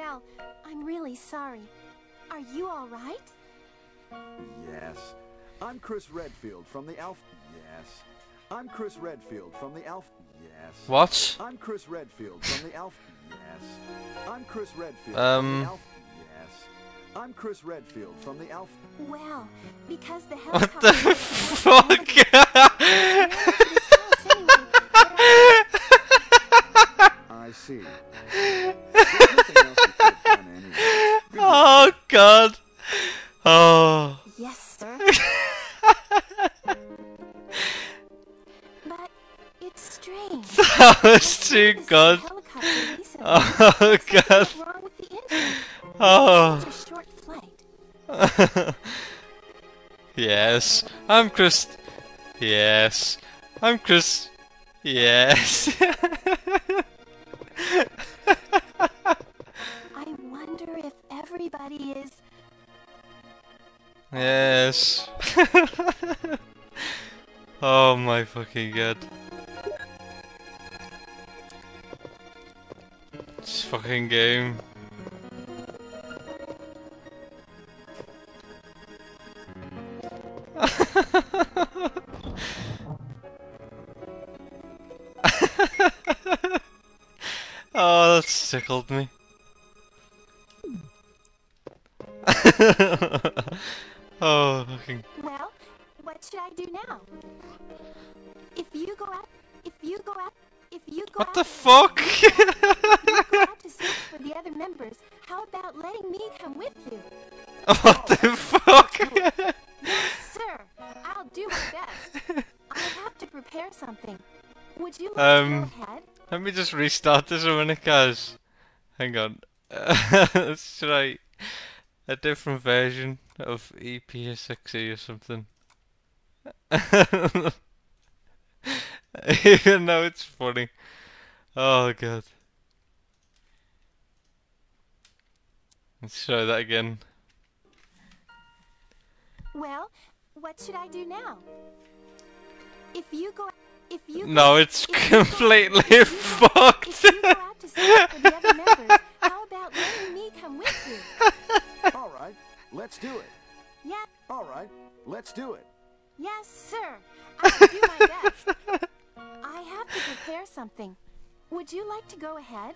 Well, I'm really sorry. Are you all right? Yes. I'm Chris Redfield from the Alpha. Yes. I'm Chris Redfield from the Alpha. Yes. What? I'm Chris Redfield from the Alpha. Yes. I'm Chris Redfield Um. from the Alpha. Yes. I'm Chris Redfield from the Alpha. Well, because the What the fuck? I see. Oh god. Oh. Yes, sir. but it's strange. That was too good. Oh god. What's wrong with the engine? Oh. Such a short flight. yes. I'm Chris. Yes. I'm Chris. Yes. Everybody is... yes. oh my fucking god. This fucking game. oh, that tickled me. oh, fucking. Well, what should I do now? If you go out... If you go out... If you go What out... the fuck? If you go out to search for the other members, how about letting me come with you? what the fuck? Sir, I'll do my best. I have to prepare something. Would you like Um, to go ahead? Let me just restart this a minute, guys. Hang on. Let's try a different version of E ePSXe or something. Even though it's funny. Oh god. Let's try that again. Well, what should I do now? If you go... If you go- No, it's if you go- completely if you go- fucked. Let's do it. Yeah, All right. Let's do it. yes, sir. I'll do my best. I have to prepare something. Would you like to go ahead?